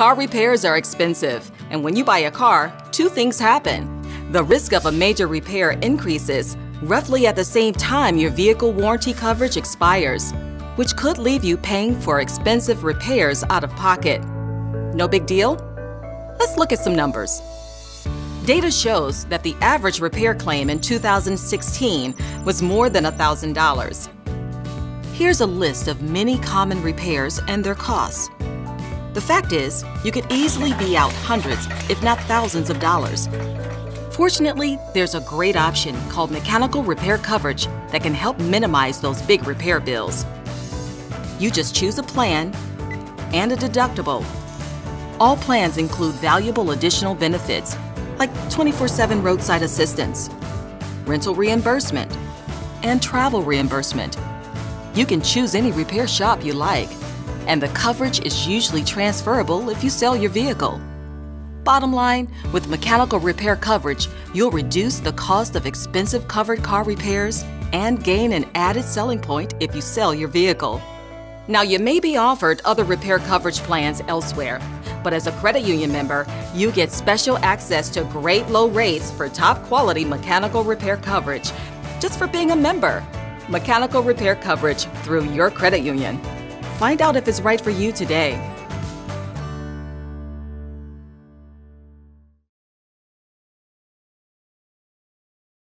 Car repairs are expensive, and when you buy a car, two things happen. The risk of a major repair increases roughly at the same time your vehicle warranty coverage expires, which could leave you paying for expensive repairs out of pocket. No big deal? Let's look at some numbers. Data shows that the average repair claim in 2016 was more than $1,000. Here's a list of many common repairs and their costs. The fact is, you could easily be out hundreds, if not thousands of dollars. Fortunately, there's a great option called mechanical repair coverage that can help minimize those big repair bills. You just choose a plan and a deductible. All plans include valuable additional benefits like 24 7 roadside assistance, rental reimbursement, and travel reimbursement. You can choose any repair shop you like, and the coverage is usually transferable if you sell your vehicle. Bottom line, with mechanical repair coverage, you'll reduce the cost of expensive covered car repairs and gain an added selling point if you sell your vehicle. Now, you may be offered other repair coverage plans elsewhere, but as a credit union member, you get special access to great low rates for top quality mechanical repair coverage just for being a member. Mechanical repair coverage through your credit union. Find out if it's right for you today